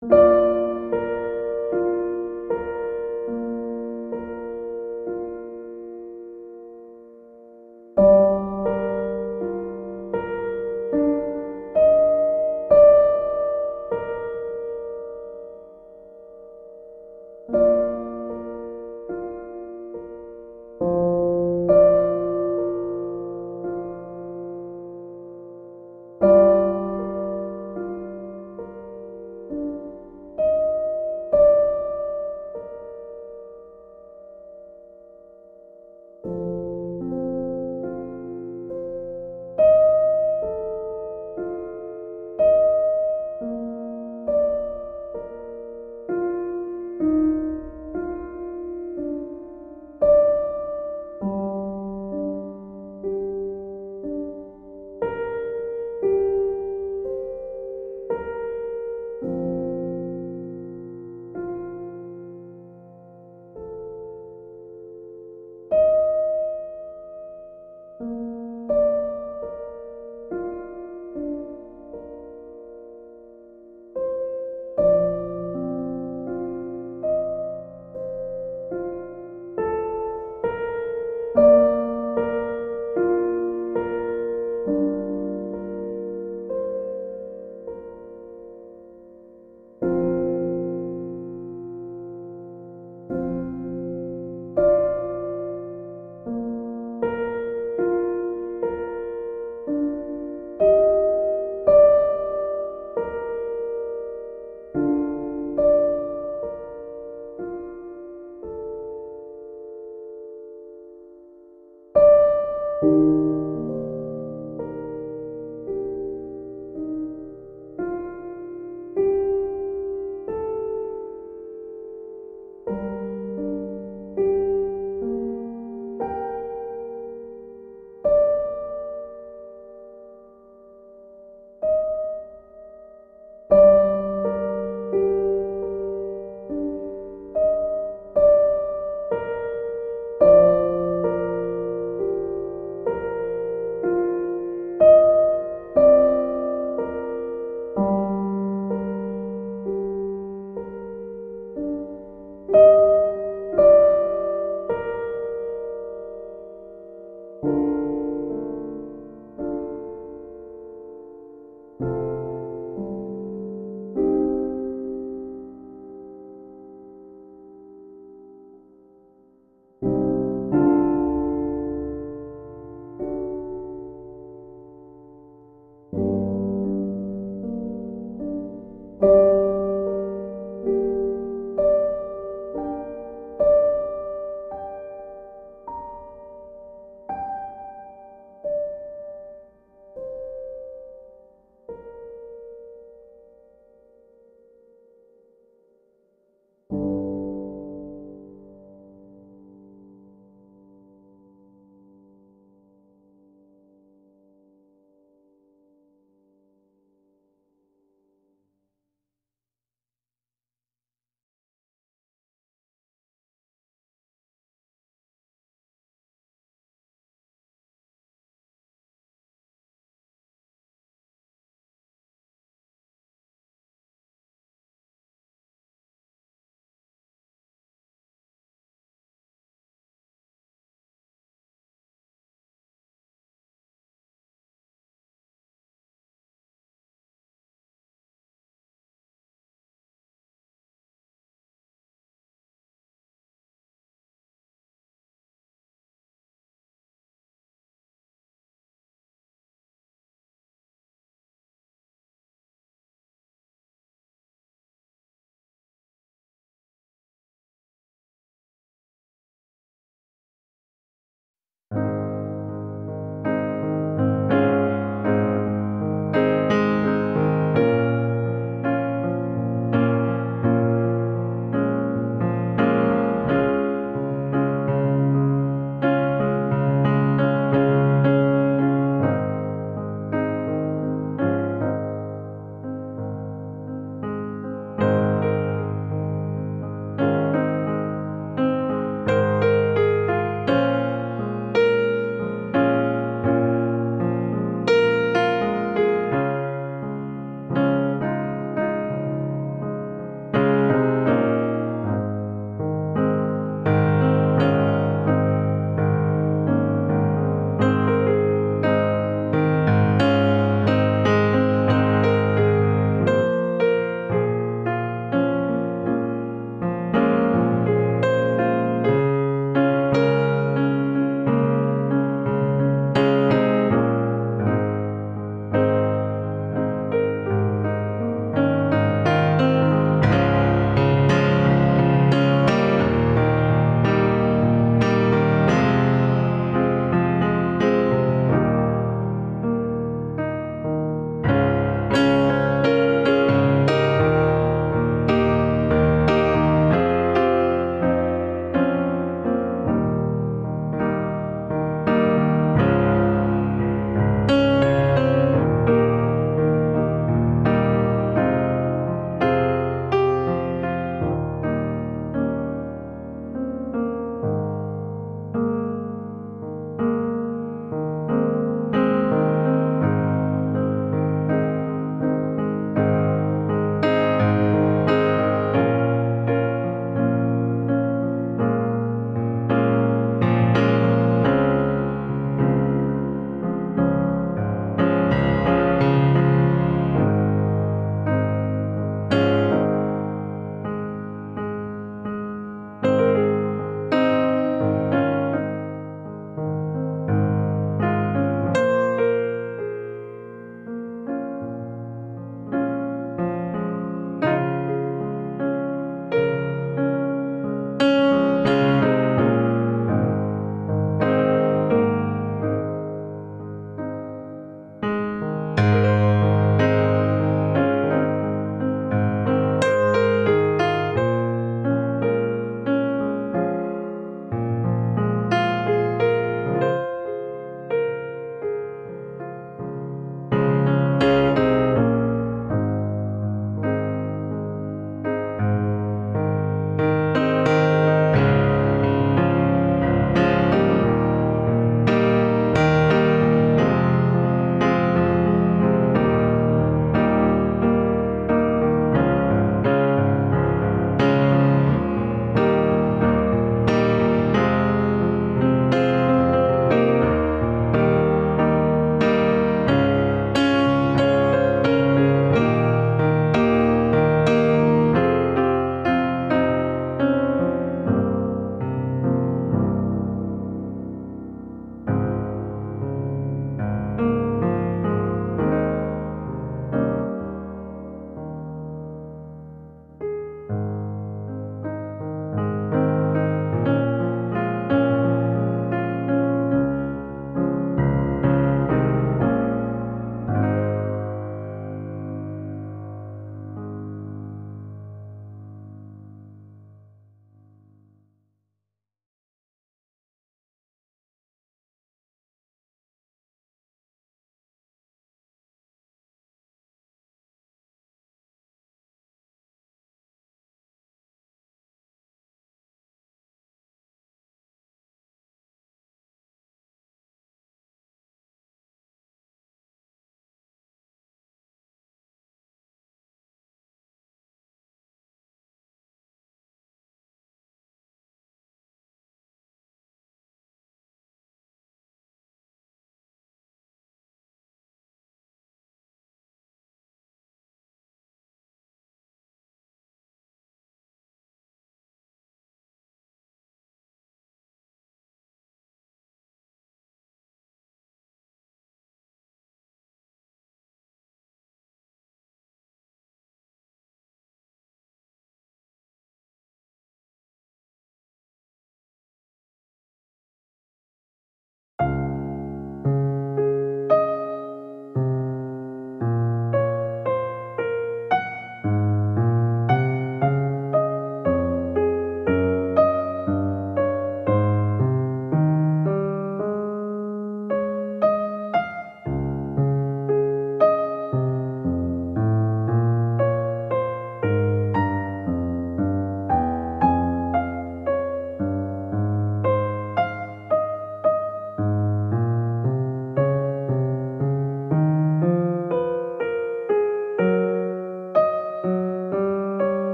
you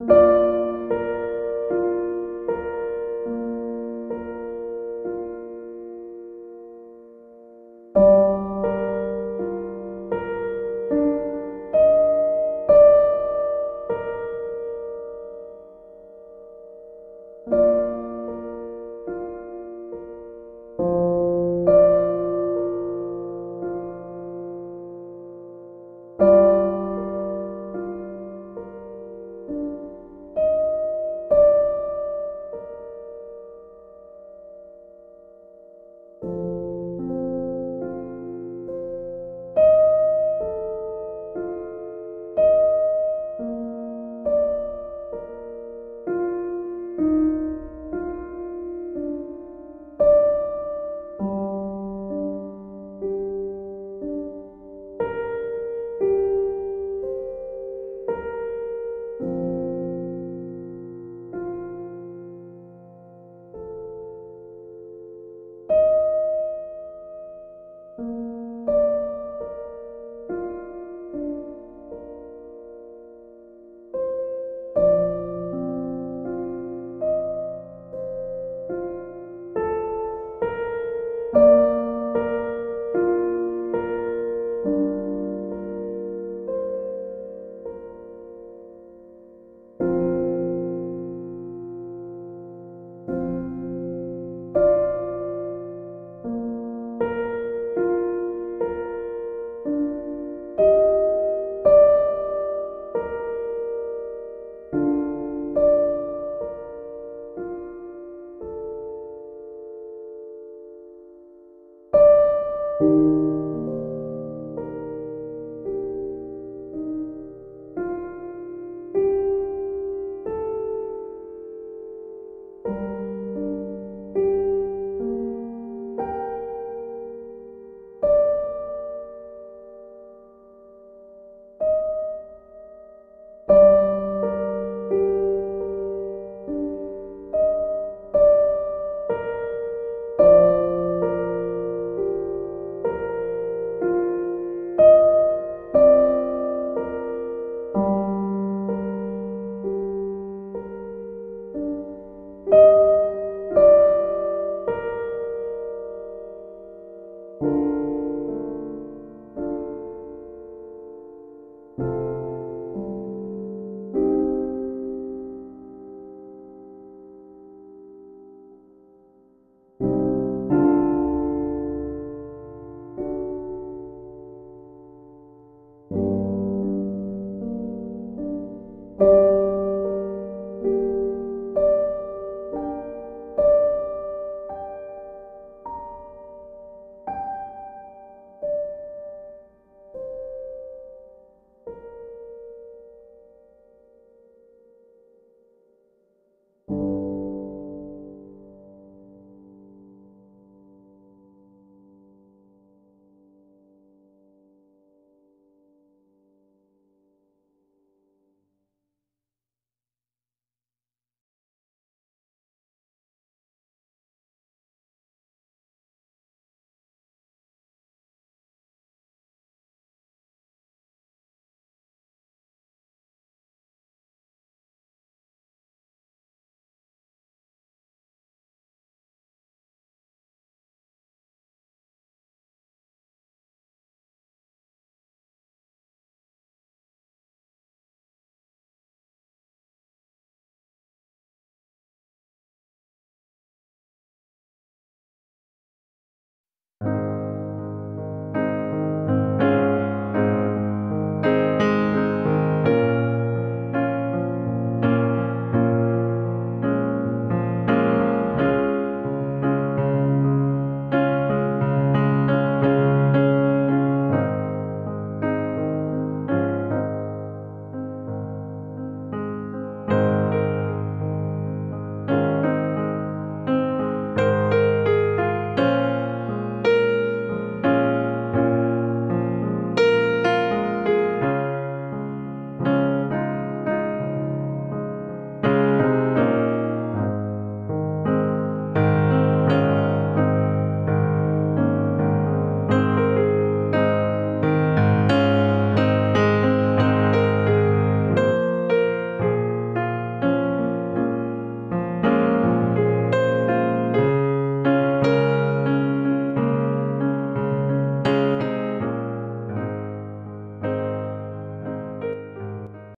you